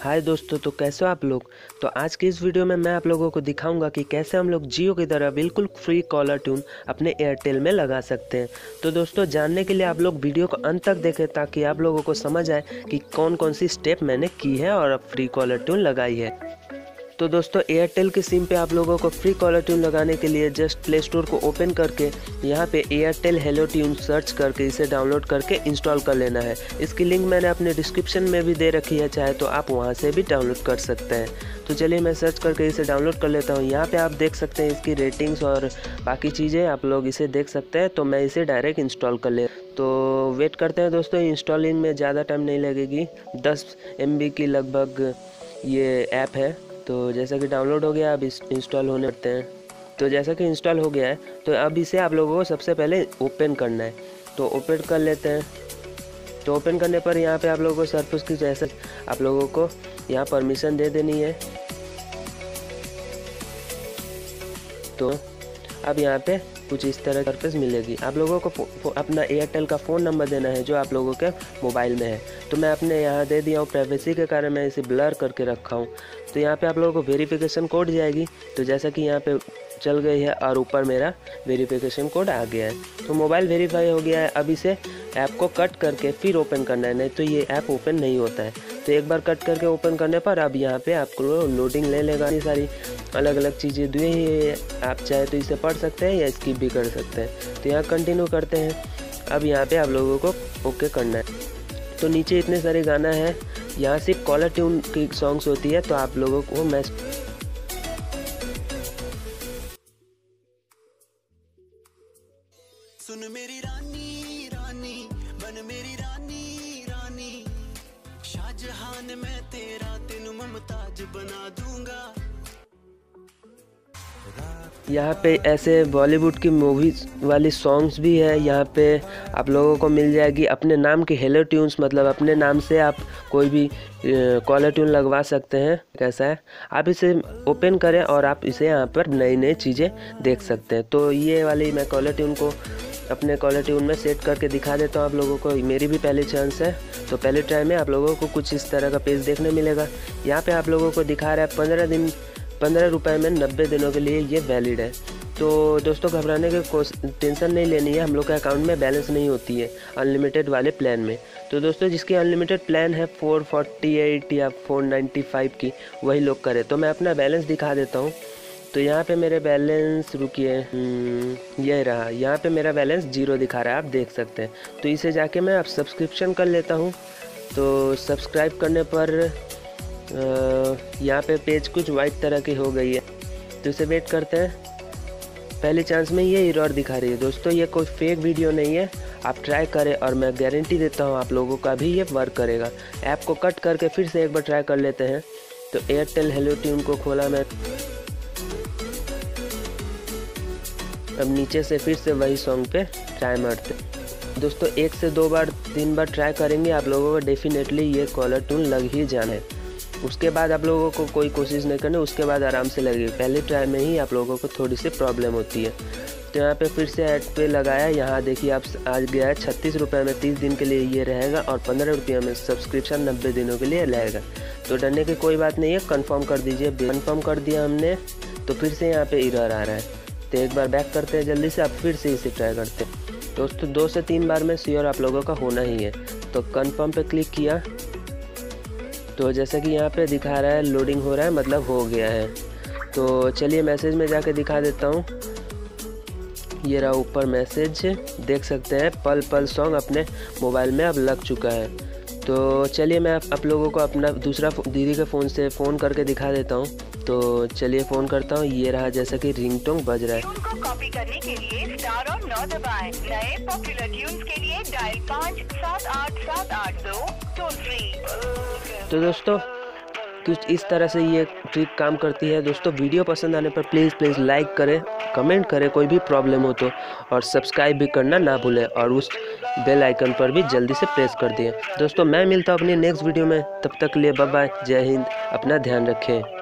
हाय दोस्तों तो कैसे हो आप लोग? तो आज की इस वीडियो में मैं आप लोगों को दिखाऊँगा कि कैसे हम लोग जियो की तरह बिल्कुल फ्री कॉलर ट्यून अपने एयरटेल में लगा सकते हैं। तो दोस्तों, जानने के लिए आप लोग वीडियो को अंत तक देखें ताकि आप लोगों को समझ आए कि कौन कौन सी स्टेप मैंने की है और अब फ्री कॉलर ट्यून लगाई है। तो दोस्तों एयरटेल के सिम पे आप लोगों को फ्री कॉलर ट्यून लगाने के लिए जस्ट प्ले स्टोर को ओपन करके यहाँ पे एयरटेल हेलो ट्यून सर्च करके इसे डाउनलोड करके इंस्टॉल कर लेना है। इसकी लिंक मैंने अपने डिस्क्रिप्शन में भी दे रखी है, चाहे तो आप वहाँ से भी डाउनलोड कर सकते हैं। तो चलिए मैं सर्च करके इसे डाउनलोड कर लेता हूँ। यहाँ पर आप देख सकते हैं इसकी रेटिंग्स और बाकी चीज़ें आप लोग इसे देख सकते हैं तो मैं इसे डायरेक्ट इंस्टॉल कर ले। तो वेट करते हैं दोस्तों इंस्टॉलिंग में ज़्यादा टाइम नहीं लगेगी। दस एम की लगभग ये ऐप है। तो जैसा कि डाउनलोड हो गया, अब इंस्टॉल होने पड़ते हैं। तो जैसा कि इंस्टॉल हो गया है तो अब इसे आप लोगों को सबसे पहले ओपन करना है। तो ओपन कर लेते हैं। तो ओपन करने पर यहाँ पे आप लोगों को सर्फस की जैसे आप लोगों को यहाँ परमिशन दे देनी है। तो अब यहाँ पे कुछ इस तरह सर्फिस मिलेगी। आप लोगों को अपना एयरटेल का फ़ोन नंबर देना है, जो आप लोगों के मोबाइल में है। तो मैं अपने यहाँ दे दिया हूँ प्राइवेसी के कारण मैं इसे ब्लर करके रखा हूँ। तो यहाँ पे आप लोगों को वेरिफिकेशन कोड जाएगी। तो जैसा कि यहाँ पे चल गई है और ऊपर मेरा वेरिफिकेशन कोड आ गया है। तो मोबाइल वेरीफाई हो गया है। अब इसे ऐप को कट करके फिर ओपन करना है, नहीं तो ये ऐप ओपन नहीं होता है। तो एक बार कट करके ओपन करने पर अब यहाँ पे आपको लोडिंग ले लेगा। ये सारी अलग अलग चीज़ें दिए ही। आप चाहे तो इसे पढ़ सकते हैं या स्किप भी कर सकते हैं। तो यहाँ कंटिन्यू करते हैं। अब यहाँ पे आप लोगों को ओके करना है। तो नीचे इतने सारे गाना है। यहाँ सिर्फ़ कॉलर ट्यून की सॉन्ग्स होती है तो आप लोगों को मैं सुन मेरी रानी रानी, बन मेरी रानी। शाहजहान, मैं तेरा तेन मुमताज़ बना दूँगा। यहाँ पे ऐसे बॉलीवुड की मूवीज़ वाली सॉन्ग्स भी है। यहाँ पे आप लोगों को मिल जाएगी अपने नाम के हेलो ट्यून्स मतलब अपने नाम से आप कोई भी कॉलर ट्यून लगवा सकते हैं। कैसा है? आप इसे ओपन करें और आप इसे यहाँ पर नई नई चीज़ें देख सकते हैं। तो ये वाली मैं कॉलर ट्यून को अपने क्वालिटी उनमें सेट करके दिखा देता हूँ आप लोगों को, मेरी भी पहली चांस है। तो पहले ट्राई में आप लोगों को कुछ इस तरह का पेज देखने मिलेगा। यहाँ पे आप लोगों को दिखा रहा है पंद्रह दिन, पंद्रह रुपये में नब्बे दिनों के लिए ये वैलिड है। तो दोस्तों, घबराने की टेंशन नहीं लेनी है। हम लोग के अकाउंट में बैलेंस नहीं होती है अनलिमिटेड वाले प्लान में। तो दोस्तों, जिसकी अनलिमिटेड प्लान है फोर फोर्टी एट या फोर नाइन्टी फाइव की, वही लोग करें। तो मैं अपना बैलेंस दिखा देता हूँ। तो यहाँ पे मेरे बैलेंस रुकिए। हम्म, ये रहा। यहाँ पे मेरा बैलेंस ज़ीरो दिखा रहा है आप देख सकते हैं। तो इसे जाके मैं अब सब्सक्रिप्शन कर लेता हूँ। तो सब्सक्राइब करने पर यहाँ पे पेज कुछ वाइट तरह की हो गई है। तो इसे वेट करते हैं। पहले चांस में ये इरर दिखा रही है। दोस्तों ये कोई फेक वीडियो नहीं है। आप ट्राई करें और मैं गारंटी देता हूँ आप लोगों का भी ये वर्क करेगा। ऐप को कट करके फिर से एक बार ट्राई कर लेते हैं। तो एयरटेल हेलो ट्यून को खोला मैं। अब नीचे से फिर से वही सॉन्ग पे ट्राई मारते दोस्तों, एक से दो बार, तीन बार ट्राई करेंगे, आप लोगों को डेफिनेटली ये कॉलर ट्यून लग ही जाना उसके बाद आप लोगों को कोई कोशिश नहीं करनी, उसके बाद आराम से लगेगी। पहले ट्राई में ही आप लोगों को थोड़ी सी प्रॉब्लम होती है। तो यहाँ पे फिर से ऐड पे लगाया, यहाँ देखिए आप आज गया है, छत्तीस रुपये में तीस दिन के लिए ये रहेगा और पंद्रह रुपये में सब्सक्रिप्शन नब्बे दिनों के लिए रहेगा। तो डरने की कोई बात नहीं है कंफर्म कर दीजिए। कंफर्म कर दिया हमने तो फिर से यहाँ पे इरर आ रहा है। तो एक बार बैक करते हैं जल्दी से, आप फिर से इसे ट्राई करते हैं। दोस्तों, दो से तीन बार में श्योर आप लोगों का होना ही है। तो कन्फर्म पे क्लिक किया। तो जैसा कि यहाँ पे दिखा रहा है लोडिंग हो रहा है मतलब हो गया है। तो चलिए मैसेज में जाके दिखा देता हूँ। ये रहा ऊपर मैसेज देख सकते हैं, पल पल सॉन्ग अपने मोबाइल में अब लग चुका है। तो चलिए मैं आप लोगों को अपना दूसरा दीदी के फ़ोन से फ़ोन करके दिखा देता हूँ। तो चलिए फ़ोन करता हूँ। ये रहा जैसा कि रिंगटोन बज रहा है। को कॉपी करने के लिए स्टार और नौ दबाएँ। नए पॉपुलर ट्यून्स के लिए डायल पाँच सात आठ सात आठ दो। टोल फ्री तो दोस्तों कुछ इस तरह से ये ट्रिक काम करती है। दोस्तों वीडियो पसंद आने पर प्लीज़ प्लीज़ लाइक करें कमेंट करें कोई भी प्रॉब्लम हो तो। और सब्सक्राइब भी करना ना भूलें और उस बेल आइकन पर भी जल्दी से प्रेस कर दिए दोस्तों मैं मिलता हूँ अपनी नेक्स्ट वीडियो में। तब तक के लिए बाय जय हिंद। अपना ध्यान रखें।